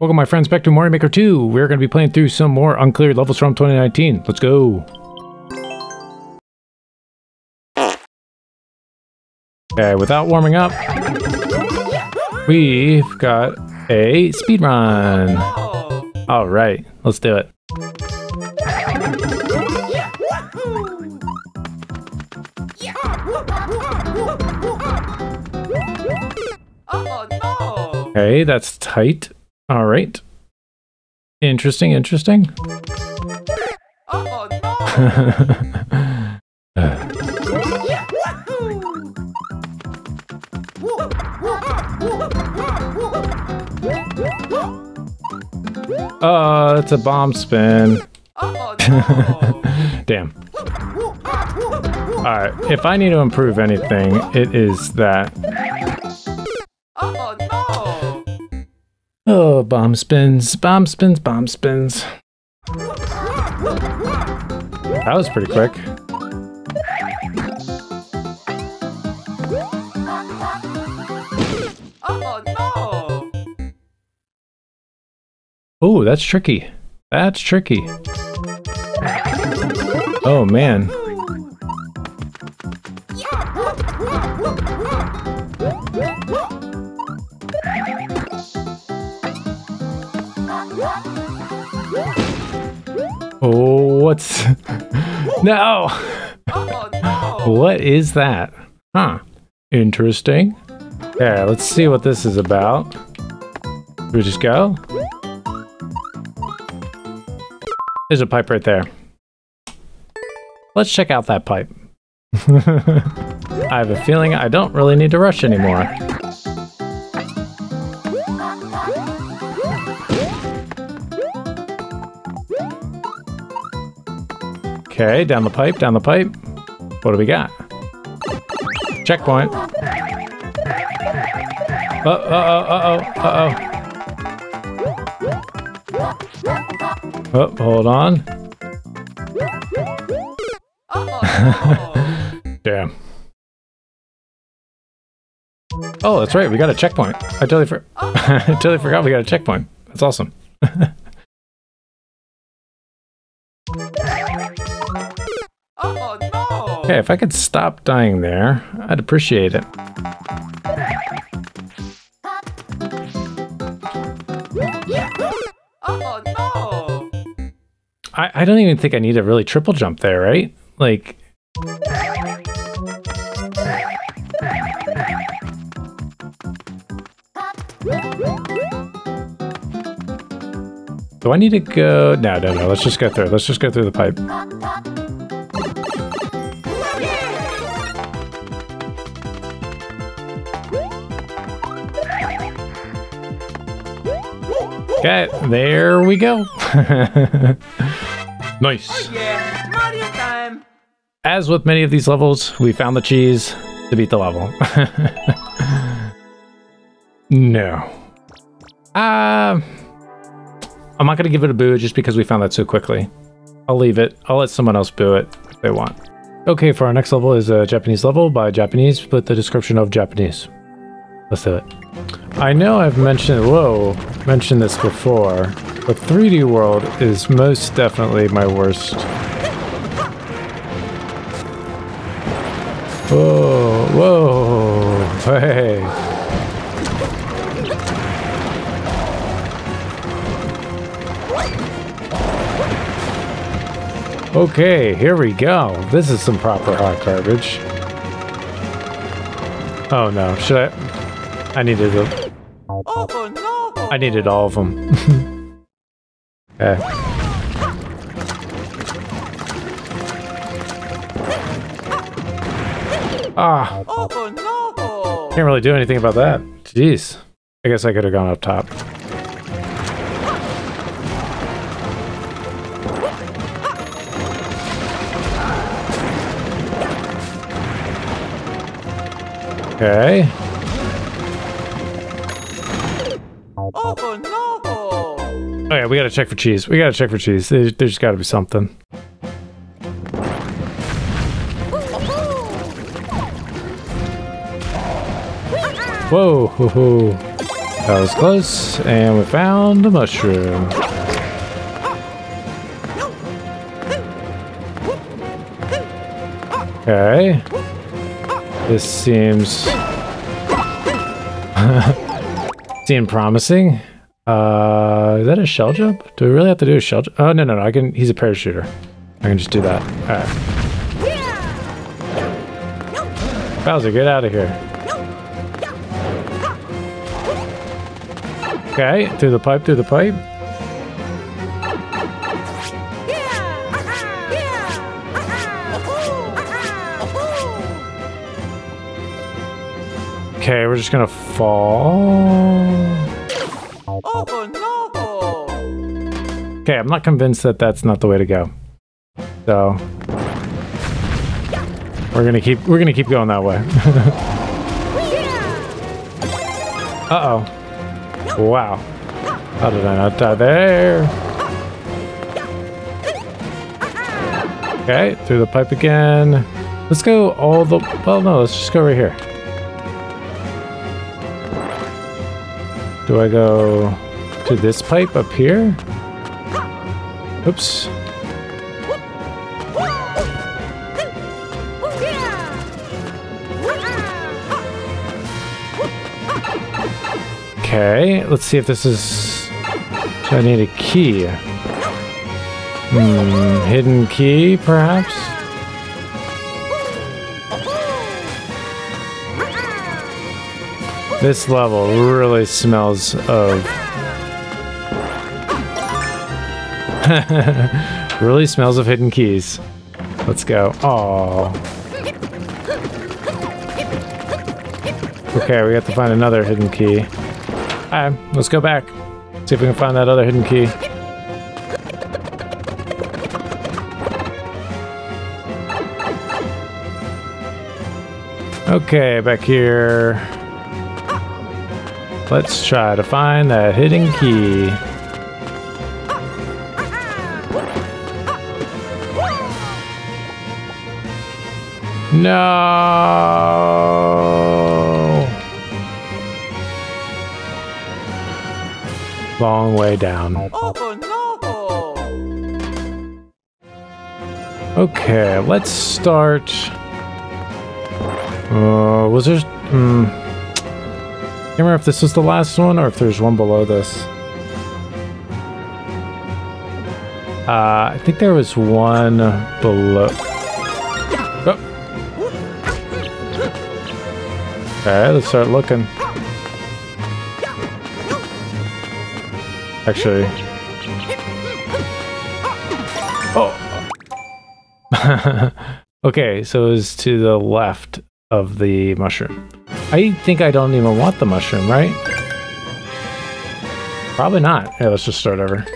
Welcome, my friends, back to Mario Maker 2. We're going to be playing through some more uncleared levels from 2019. Let's go. Okay, without warming up, we've got a speed run. All right, let's do it. Oh no! Okay, that's tight. All right. Interesting, interesting. Oh no! Oh, it's a bomb spin. Damn. Alright, if I need to improve anything, it is that. Oh, bomb spins, bomb spins, bomb spins. That was pretty quick. Oh no! Oh, that's tricky. That's tricky. Oh, man. Oh, what's... no! Oh no! What is that? Huh. Interesting. Yeah, let's see what this is about. Should we just go? There's a pipe right there. Let's check out that pipe. I have a feeling I don't really need to rush anymore. Okay, down the pipe, down the pipe. What do we got? Checkpoint. Uh oh, uh oh, uh oh. Oh, hold on. Oh! Damn. Oh, that's right. We got a checkpoint. I totally, for- I totally forgot we got a checkpoint. That's awesome. Okay, if I could stop dying there, I'd appreciate it. I, I don't even think I need a really triple jump there, right? Like, do I need to go? No, no, no. Let's just go through. Let's just go through the pipe. Okay, there we go. nice. Oh Yeah, Mario time! As with many of these levels, we found the cheese to beat the level. no. Uh, I'm not going to give it a boo just because we found that so quickly. I'll leave it. I'll let someone else boo it if they want. Okay, for our next level is a Japanese level by Japanese with the description of Japanese. Let's do it. I know I've mentioned, whoa, mentioned this before, but 3D World is most definitely my worst Whoa, whoa, hey. Okay, here we go. This is some proper hot garbage. Oh no, should I? I needed them. Oh no! I needed all of them. Ah, Oh no! can't really do anything about that. Jeez. I guess I could have gone up top. Okay. Oh yeah, we gotta check for cheese. We gotta check for cheese. There, there's gotta be something. Whoa, hoo, hoo. That was close, and we found a mushroom. Okay. This seems... seem promising. Uh, is that a shell jump? Do we really have to do a shell jump? Oh, no, no, no. I can... He's a parachuter. I can just do that. Alright. Bowser, get out of here. Okay, through the pipe, through the pipe. Okay, we're just gonna fall. Oh! Okay, I'm not convinced that that's not the way to go. So we're gonna keep we're gonna keep going that way. uh oh. Wow. How did I not die there? Okay, through the pipe again. Let's go all the well no, let's just go right here. Do I go to this pipe up here? Oops. Okay, let's see if this is... I need a key? Hmm, hidden key, perhaps? This level really smells of... really smells of hidden keys. Let's go. Oh. Okay, we have to find another hidden key. Alright, let's go back. See if we can find that other hidden key. Okay, back here. Let's try to find that hidden key. No! Long way down. Oh no! Okay, let's start. Uh, was there? Hmm. Can't remember if this was the last one or if there's one below this. Uh, I think there was one below. Okay, let's start looking. Actually. Oh. okay, so it's to the left of the mushroom. I think I don't even want the mushroom, right? Probably not. Yeah, let's just start over.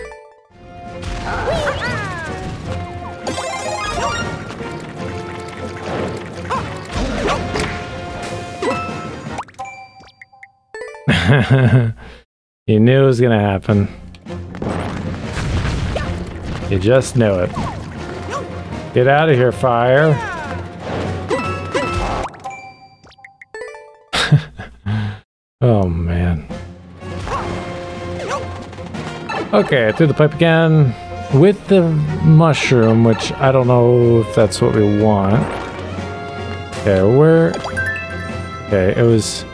you knew it was gonna happen. You just knew it. Get out of here, fire. oh, man. Okay, through the pipe again. With the mushroom, which I don't know if that's what we want. Okay, where... Okay, it was...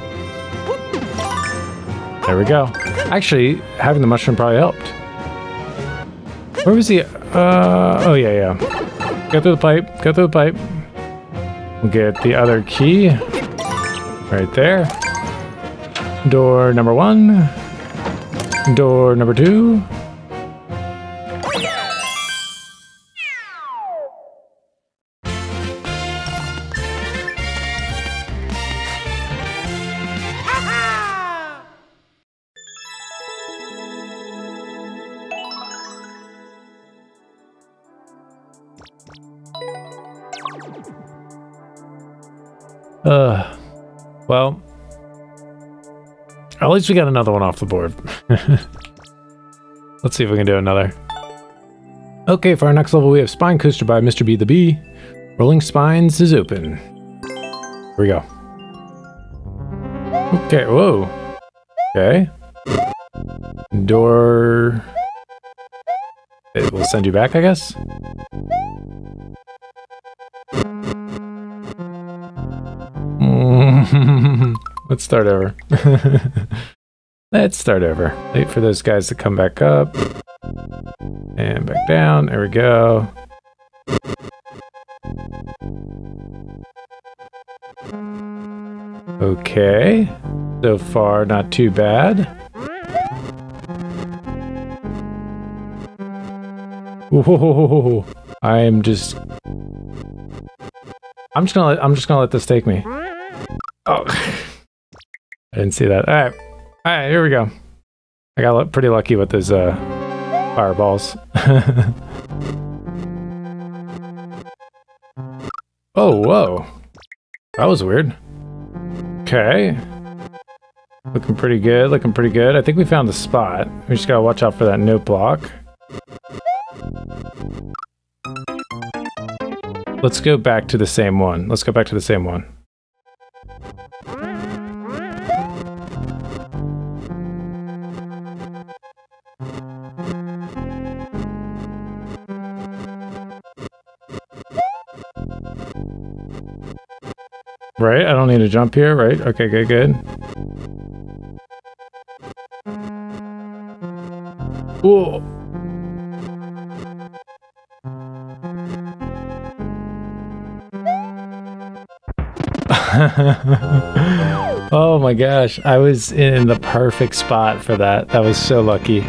There we go. Actually, having the mushroom probably helped. Where was he? Uh, oh yeah, yeah. Go through the pipe, go through the pipe. We'll get the other key. Right there. Door number one. Door number two. Uh, well, at least we got another one off the board. Let's see if we can do another. Okay, for our next level, we have Spine Coaster by Mr. B the Bee. Rolling Spines is open. Here we go. Okay, whoa. Okay. Door. It will send you back, I guess. Let's start over. Let's start over. Wait for those guys to come back up. And back down. There we go. Okay. So far, not too bad. Whoa! I'm just. I'm just gonna. Let, I'm just gonna let this take me. Oh, I didn't see that. All right, all right. Here we go. I got pretty lucky with those uh, fireballs. oh, whoa! That was weird. Okay. Looking pretty good, looking pretty good. I think we found the spot. We just gotta watch out for that note block. Let's go back to the same one. Let's go back to the same one. Right, I don't need to jump here, right? Okay, good, good. Whoa. oh my gosh, I was in the perfect spot for that. That was so lucky.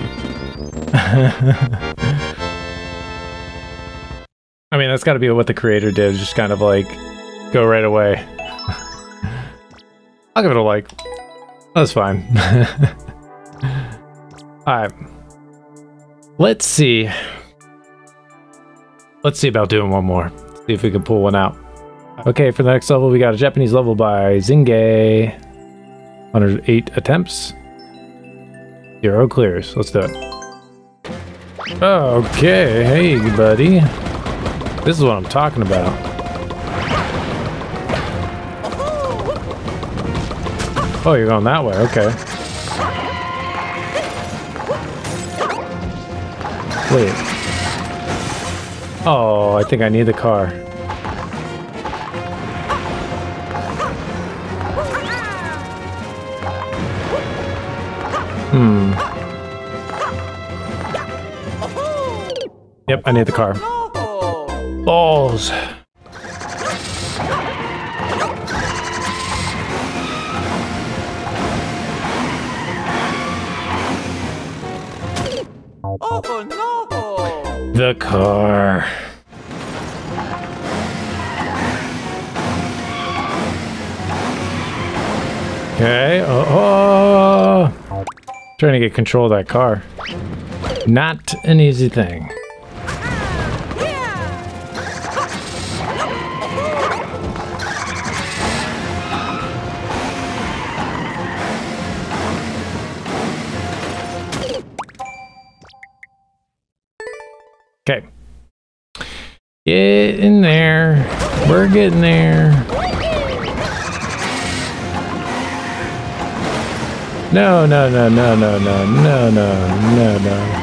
I mean, that's got to be what the creator did, just kind of like go right away. I'll give it a like. That's fine. Alright. Let's see. Let's see about doing one more. See if we can pull one out. Okay, for the next level, we got a Japanese level by Zinge. 108 attempts. Zero clears. Let's do it. Okay, hey, buddy. This is what I'm talking about. Oh, you're going that way. Okay. Wait. Oh, I think I need the car. Hmm. Yep, I need the car. Balls. The car. Okay. Oh, oh. Trying to get control of that car. Not an easy thing. Okay. Get in there. We're getting there. No, no, no, no, no, no, no, no, no, no.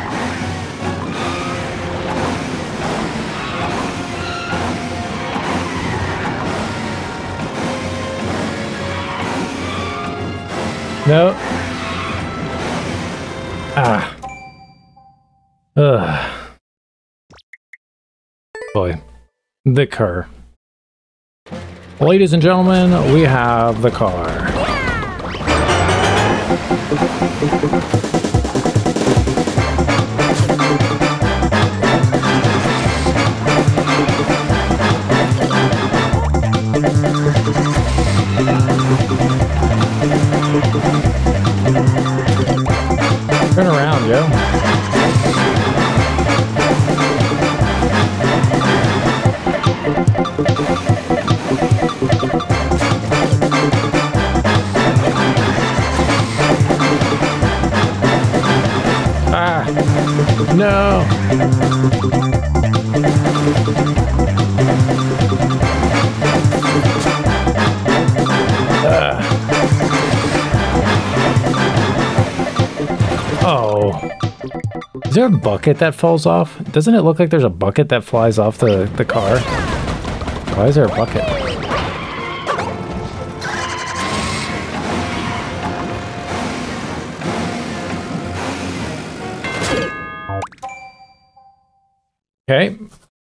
No. Ah. Ugh. Boy. The car. Ladies and gentlemen, we have the car. Turn No. Uh. Oh. Is there a bucket that falls off? Doesn't it look like there's a bucket that flies off the, the car? Why is there a bucket? Okay,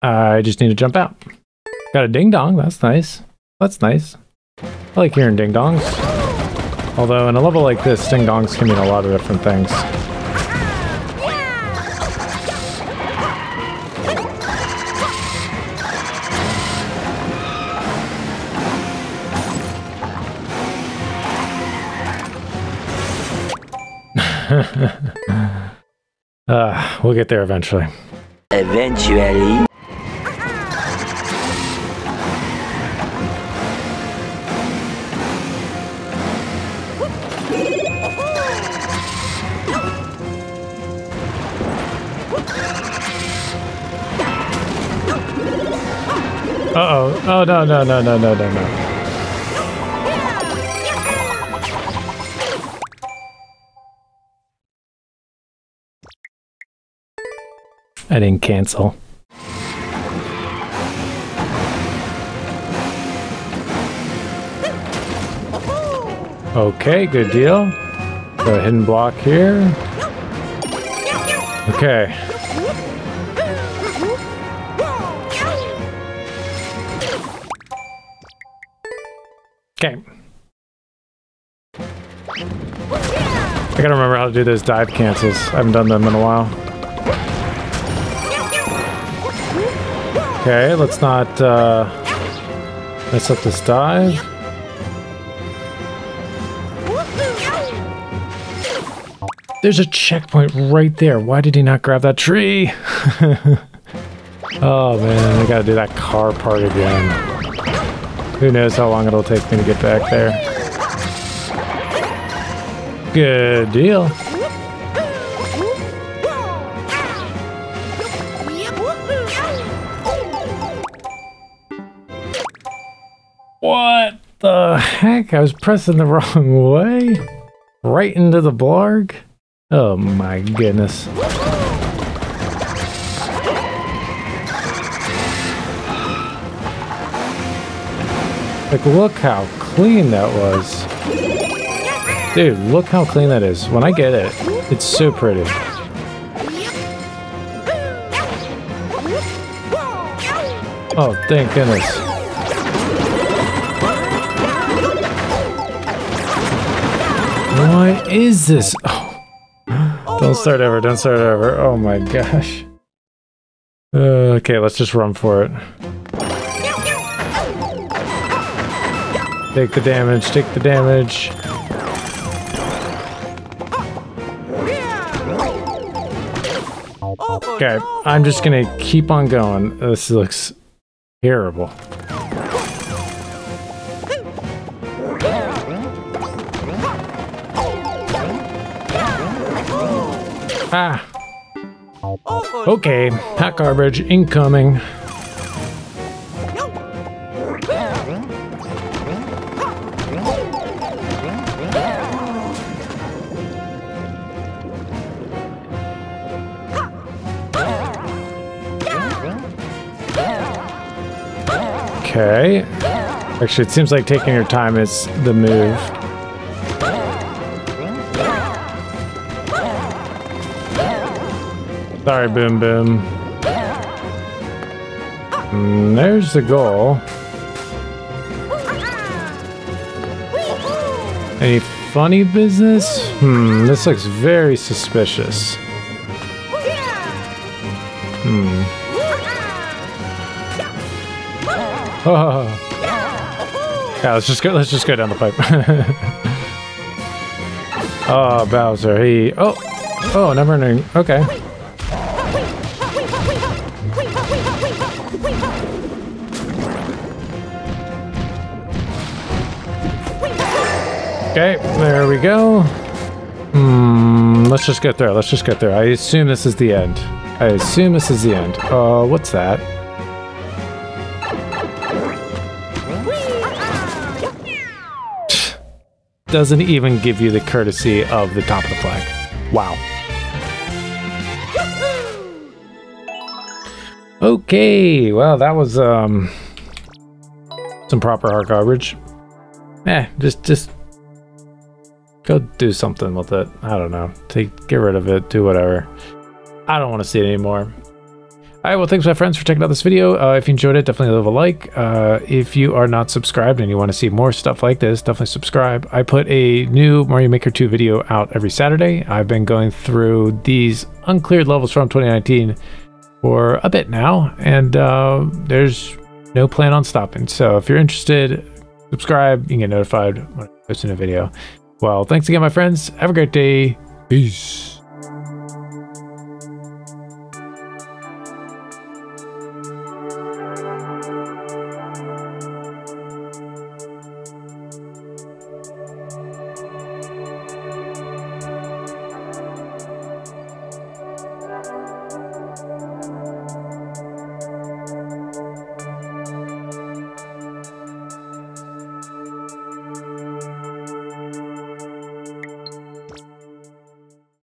I just need to jump out. Got a ding dong, that's nice. That's nice. I like hearing ding dongs. Although in a level like this, ding dongs can mean a lot of different things. uh, we'll get there eventually. Eventually. Uh-oh. Oh, no, no, no, no, no, no, no. I didn't cancel. Okay, good deal. A hidden block here. Okay. Okay. I gotta remember how to do those dive cancels. I haven't done them in a while. Okay, let's not uh, mess up this dive. There's a checkpoint right there. Why did he not grab that tree? oh man, I gotta do that car part again. Who knows how long it'll take me to get back there. Good deal. Heck? I was pressing the wrong way? Right into the Blargg? Oh my goodness. Like, look how clean that was. Dude, look how clean that is. When I get it, it's so pretty. Oh, thank goodness. Is this? Oh. Don't start over, don't start over. Oh my gosh. Uh, okay, let's just run for it. Take the damage, take the damage. Okay, I'm just gonna keep on going. This looks terrible. Ah. Okay, pack garbage incoming. Okay. Actually, it seems like taking your time is the move. Sorry, Boom Boom. Mm, there's the goal. Any funny business? Hmm, this looks very suspicious. Hmm. Oh. Yeah, let's just go. Let's just go down the pipe. oh, Bowser. He. Oh. Oh, never ending. Okay. Okay, there we go. Hmm, let's just get there. Let's just get there. I assume this is the end. I assume this is the end. Uh, what's that? Doesn't even give you the courtesy of the top of the flag. Wow. Okay, well that was um some proper hard garbage. Eh, just just go do something with it. I don't know. Take get rid of it. Do whatever. I don't want to see it anymore. All right, well, thanks, my friends, for checking out this video. Uh, if you enjoyed it, definitely leave a like. Uh, if you are not subscribed and you want to see more stuff like this, definitely subscribe. I put a new Mario Maker 2 video out every Saturday. I've been going through these uncleared levels from 2019 for a bit now, and uh, there's no plan on stopping. So if you're interested, subscribe. You can get notified when I post a new video. Well, thanks again, my friends. Have a great day. Peace.